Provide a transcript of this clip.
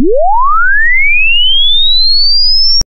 you